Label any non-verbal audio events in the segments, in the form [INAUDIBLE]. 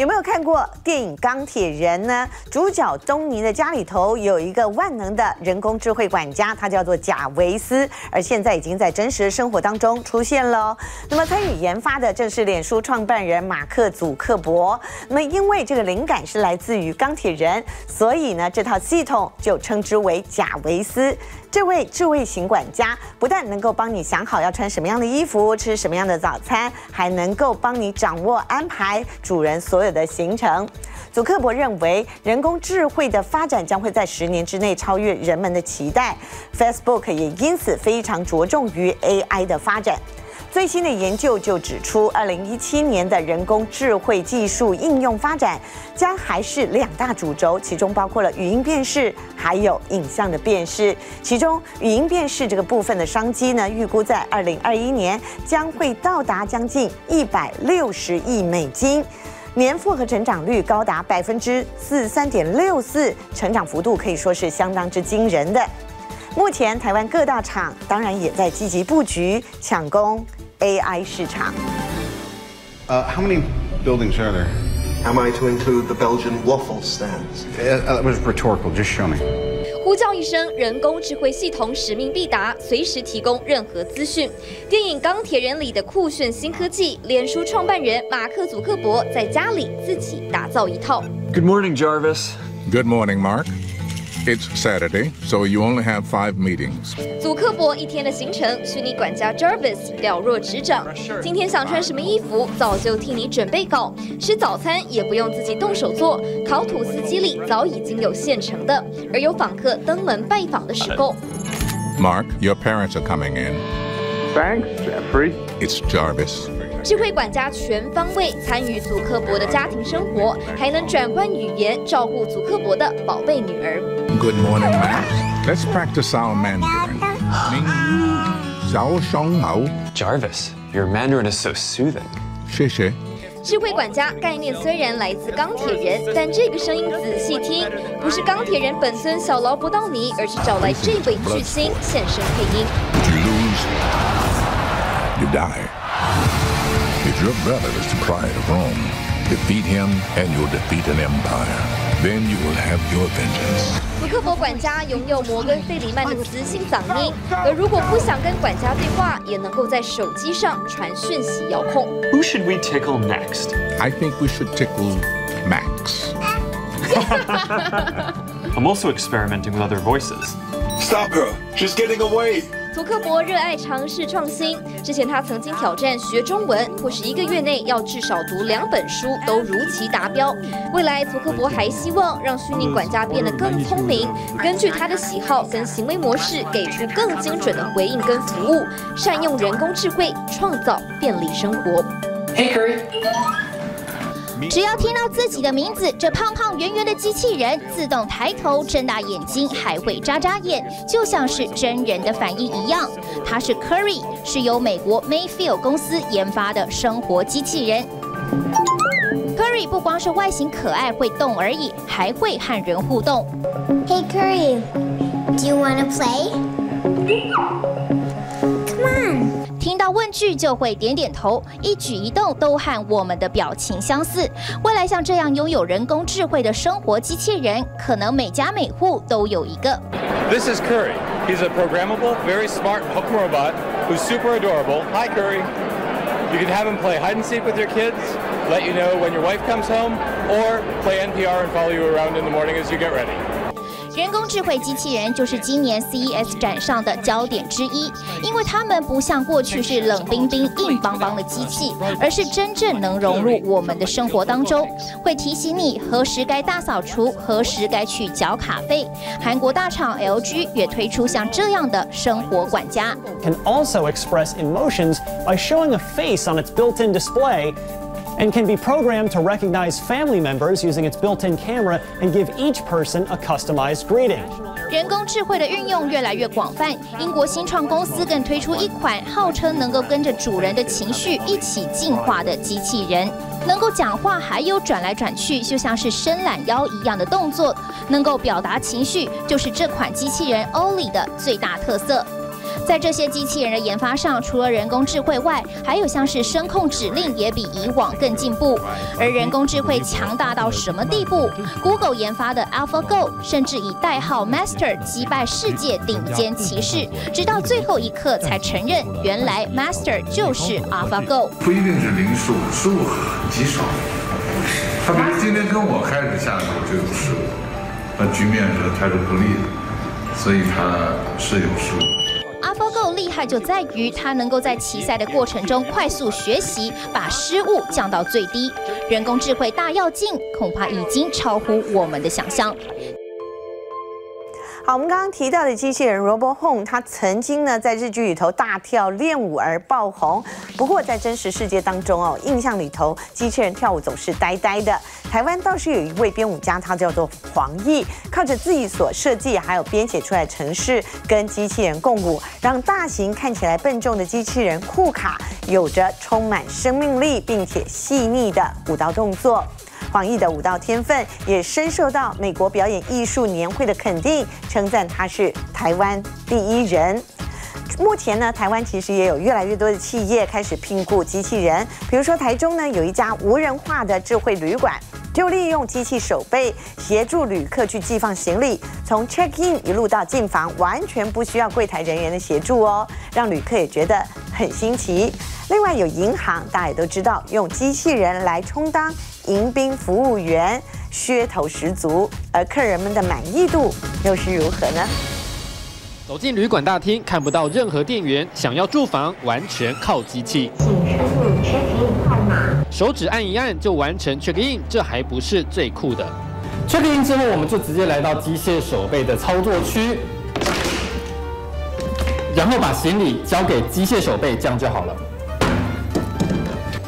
有没有看过电影《钢铁人》呢？主角东尼的家里头有一个万能的人工智慧管家，他叫做贾维斯，而现在已经在真实生活当中出现了。那么参与研发的正是脸书创办人马克·祖克伯。那么因为这个灵感是来自于钢铁人，所以呢这套系统就称之为贾维斯。这位智慧型管家不但能够帮你想好要穿什么样的衣服、吃什么样的早餐，还能够帮你掌握安排主人所有的行程。祖克伯认为，人工智慧的发展将会在十年之内超越人们的期待。Facebook 也因此非常着重于 AI 的发展。最新的研究就指出，二零一七年的人工智慧技术应用发展将还是两大主轴，其中包括了语音辨识，还有影像的辨识。其中语音辨识这个部分的商机呢，预估在二零二一年将会到达将近一百六十亿美金，年复合成长率高达百分之四三点六四，成长幅度可以说是相当之惊人的。目前台湾各大厂当然也在积极布局抢攻。AI 市场。Uh, how many buildings are there? Am I to include the Belgian waffle stands? Uh, that was rhetorical. Just show me. 呼叫一声，人工智慧系统使命必达，随时提供任何资讯。电影《钢铁人》里的酷炫新科技，脸书创办人马克·祖克伯在家里自己打造一套。Good morning, Jarvis. Good morning, Mark. It's Saturday, so you only have five meetings. 祖克伯一天的行程，虚拟管家 Jarvis 了若指掌。今天想穿什么衣服，早就替你准备好。吃早餐也不用自己动手做，烤吐司机里早已经有现成的。而有访客登门拜访的时候，Mark, your parents are coming in. Thanks, Jeffrey. It's Jarvis. 智慧管家全方位参与祖克伯的家庭生活，还能转换语言照顾祖克伯的宝贝女儿。Good morning, Max. Let's practice our Mandarin. Jarvis, your Mandarin is so soothing. 谢谢。智慧管家概念虽然来自钢铁人，但这个声音仔细听，不是钢铁人本尊小劳勃道尼，而是找来这位巨星现身配音。You lose, you die. Your brother is the pride of Rome. Defeat him, and you'll defeat an empire. Then you will have your vengeance. 祖克伯管家拥有摩根·费里曼的磁性嗓音，而如果不想跟管家对话，也能够在手机上传讯息遥控。Who should we tickle next? I think we should tickle Max. [LAUGHS] I'm also experimenting with other voices. Stop her! She's getting away! 祖克伯热爱尝试创新。之前他曾经挑战学中文，或是一个月内要至少读两本书，都如期达标。未来，祖克伯还希望让虚拟管家变得更聪明，根据他的喜好跟行为模式，给出更精准的回应跟服务，善用人工智慧，创造便利生活。Hey Curry。只要听到自己的名字，这胖胖圆圆的机器人自动抬头、睁大眼睛，还会眨眨眼，就像是真人的反应一样。它是 Curry，是由美国 Mayfield 公司研发的生活机器人。Curry 不光是外形可爱会动而已，还会和人互动。Hey Curry，do you wanna play？听到问句就会点点头，一举一动都和我们的表情相似。未来像这样拥有人工智慧的生活机器人，可能每家每户都有一个。This is Curry. He's a programmable, very smart home robot who's super adorable. Hi, Curry. You can have him play hide and seek with your kids, let you know when your wife comes home, or play NPR and follow you around in the morning as you get ready. 人工智慧机器人就是今年 CES 展上的焦点之一，因为它们不像过去是冷冰冰、硬邦邦的机器，而是真正能融入我们的生活当中，会提醒你何时该大扫除，何时该去缴卡费。韩国大厂 LG 也推出像这样的生活管家。Can also express emotions by showing a face on its built-in display. And can be programmed to recognize family members using its built-in camera and give each person a customized greeting. 人工智慧的运用越来越广泛，英国新创公司更推出一款号称能够跟着主人的情绪一起进化的机器人，能够讲话，还有转来转去，就像是伸懒腰一样的动作，能够表达情绪，就是这款机器人 Ollie 的最大特色。在这些机器人的研发上，除了人工智慧外，还有像是声控指令也比以往更进步。而人工智慧强大到什么地步？Google 研发的 AlphaGo 甚至以代号 Master 击败世界顶尖骑士，直到最后一刻才承认，原来 Master 就是 AlphaGo。不一定是零失误，失误极少。他比如今天跟我开始下手就有失误，那局面是态度不利的，所以他是有失误。AlphaGo 厉害就在于它能够在棋赛的过程中快速学习，把失误降到最低。人工智慧大跃进，恐怕已经超乎我们的想象。好，我们刚刚提到的机器人 Robo Home，它曾经呢在日剧里头大跳练舞而爆红。不过在真实世界当中哦，印象里头机器人跳舞总是呆呆的。台湾倒是有一位编舞家，他叫做黄奕，靠着自己所设计还有编写出来程式，跟机器人共舞，让大型看起来笨重的机器人库卡有着充满生命力并且细腻的舞蹈动作。黄奕的舞蹈天分也深受到美国表演艺术年会的肯定，称赞他是台湾第一人。目前呢，台湾其实也有越来越多的企业开始聘雇机器人，比如说台中呢有一家无人化的智慧旅馆，就利用机器手背协助旅客去寄放行李，从 check in 一路到进房，完全不需要柜台人员的协助哦，让旅客也觉得很新奇。另外有银行，大家也都知道，用机器人来充当迎宾服务员，噱头十足。而客人们的满意度又是如何呢？走进旅馆大厅，看不到任何店员，想要住房完全靠机器。请输入 check in 号码，手指按一按就完成 check in，这还不是最酷的。check in 之后，我们就直接来到机械手背的操作区，然后把行李交给机械手背，这样就好了。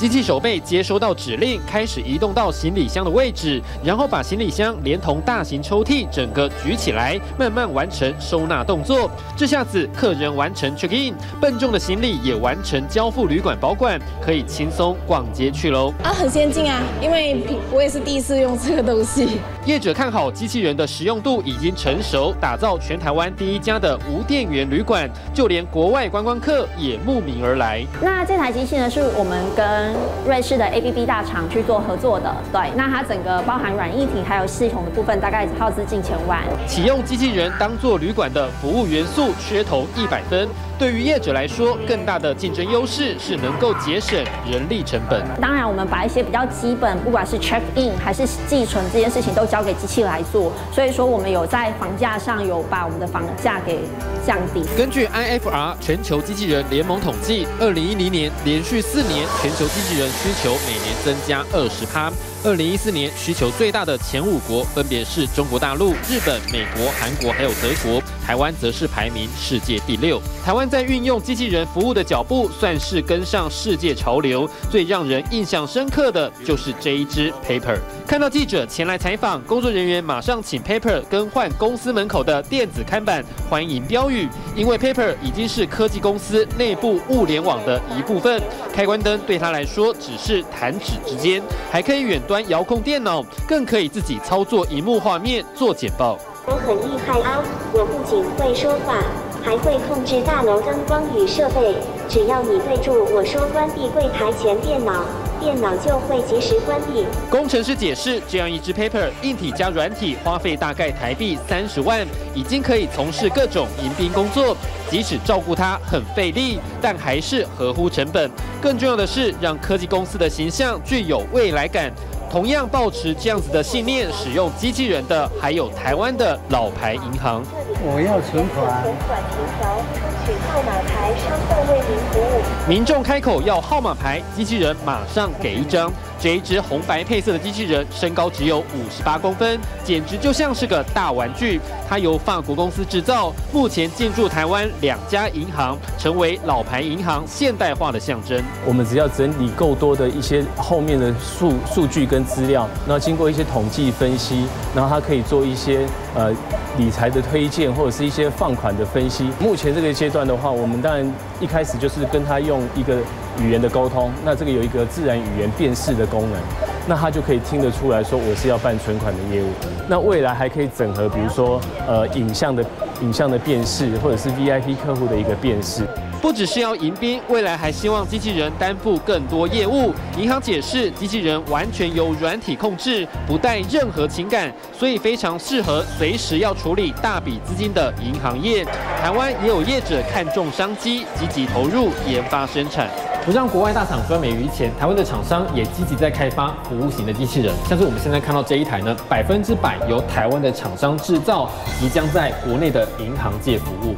机器手背接收到指令，开始移动到行李箱的位置，然后把行李箱连同大型抽屉整个举起来，慢慢完成收纳动作。这下子客人完成 check in，笨重的行李也完成交付旅馆保管，可以轻松逛街去喽。啊，很先进啊，因为我也是第一次用这个东西。业者看好机器人的实用度已经成熟，打造全台湾第一家的无电源旅馆，就连国外观光客也慕名而来。那这台机器呢，是我们跟瑞士的 A P P 大厂去做合作的，对，那它整个包含软硬体还有系统的部分，大概耗资近千万。启用机器人当做旅馆的服务元素，噱头一百分。对于业者来说，更大的竞争优势是能够节省人力成本。当然，我们把一些比较基本，不管是 check in 还是寄存这件事情，都交给机器来做。所以说，我们有在房价上有把我们的房价给降低。根据 I F R 全球机器人联盟统计，二零一零年连续四年全球机器人需求每年增加二十趴。二零一四年需求最大的前五国分别是中国大陆、日本、美国、韩国还有德国，台湾则是排名世界第六。台湾在运用机器人服务的脚步算是跟上世界潮流。最让人印象深刻的就是这一只 Paper。看到记者前来采访，工作人员马上请 Paper 更换公司门口的电子看板欢迎标语，因为 Paper 已经是科技公司内部物联网的一部分。开关灯对他来说只是弹指之间，还可以远。端遥控电脑更可以自己操作荧幕画面做简报。我很厉害啊！我不仅会说话，还会控制大楼灯光与设备。只要你对住我说关闭柜台前电脑。电脑就会及时关闭。工程师解释，这样一支 Paper 硬体加软体花费大概台币三十万，已经可以从事各种迎宾工作。即使照顾它很费力，但还是合乎成本。更重要的是，让科技公司的形象具有未来感。同样保持这样子的信念，使用机器人的还有台湾的老牌银行。我要存款。存款条，取号码牌，稍后为您服务。民众开口要号码牌，机器人马上给一张。这一只红白配色的机器人，身高只有五十八公分，简直就像是个大玩具。它由法国公司制造，目前进驻台湾两家银行，成为老牌银行现代化的象征。我们只要整理够多的一些后面的数数据跟资料，然后经过一些统计分析，然后它可以做一些呃理财的推荐，或者是一些放款的分析。目前这个阶段的话，我们当然一开始就是跟他用一个。语言的沟通，那这个有一个自然语言辨识的功能，那他就可以听得出来说我是要办存款的业务。那未来还可以整合，比如说呃影像的影像的辨识，或者是 VIP 客户的一个辨识。不只是要迎宾，未来还希望机器人担负更多业务。银行解释，机器人完全由软体控制，不带任何情感，所以非常适合随时要处理大笔资金的银行业。台湾也有业者看中商机，积极投入研发生产。不让国外大厂专美于前，台湾的厂商也积极在开发服务型的机器人，像是我们现在看到这一台呢，百分之百由台湾的厂商制造，即将在国内的银行界服务。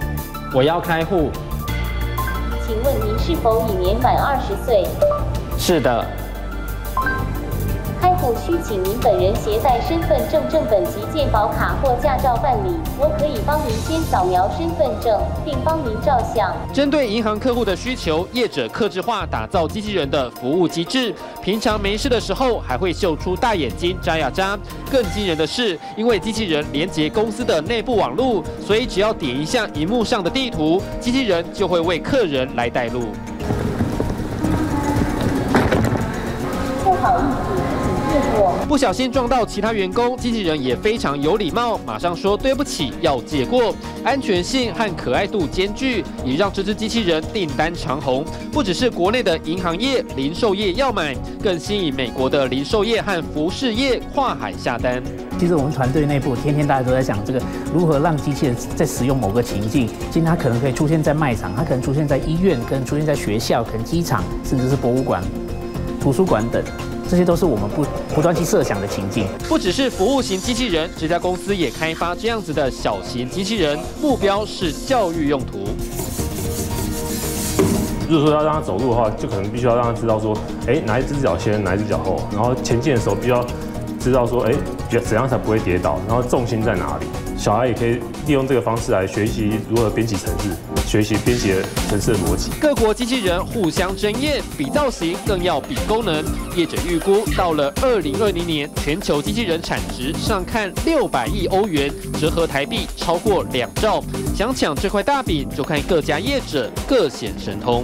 我要开户。请问您是否已年满二十岁？是的。需请您本人携带身份证正本及健保卡或驾照办理。我可以帮您先扫描身份证，并帮您照相。针对银行客户的需求，业者客制化打造机器人的服务机制。平常没事的时候，还会秀出大眼睛眨呀眨。更惊人的是，因为机器人连接公司的内部网络，所以只要点一下荧幕上的地图，机器人就会为客人来带路。不小心撞到其他员工，机器人也非常有礼貌，马上说对不起，要借过。安全性和可爱度兼具，也让这只机器人订单长红。不只是国内的银行业、零售业要买，更吸引美国的零售业和服饰业跨海下单。其实我们团队内部天天大家都在想这个如何让机器人在使用某个情境，其实它可能可以出现在卖场，它可能出现在医院，可能出现在学校，可能机场，甚至是博物馆、图书馆等。这些都是我们不不断去设想的情境。不只是服务型机器人，这家公司也开发这样子的小型机器人，目标是教育用途。如果说要让它走路的话，就可能必须要让它知道说，哎，哪一只脚先，哪一只脚后，然后前进的时候必须要知道说，哎，怎样才不会跌倒，然后重心在哪里。小孩也可以利用这个方式来学习如何编辑程式。学习编写城市的逻辑。各国机器人互相争艳，比造型更要比功能。业者预估，到了二零二零年，全球机器人产值上看六百亿欧元，折合台币超过两兆。想抢这块大饼，就看各家业者各显神通。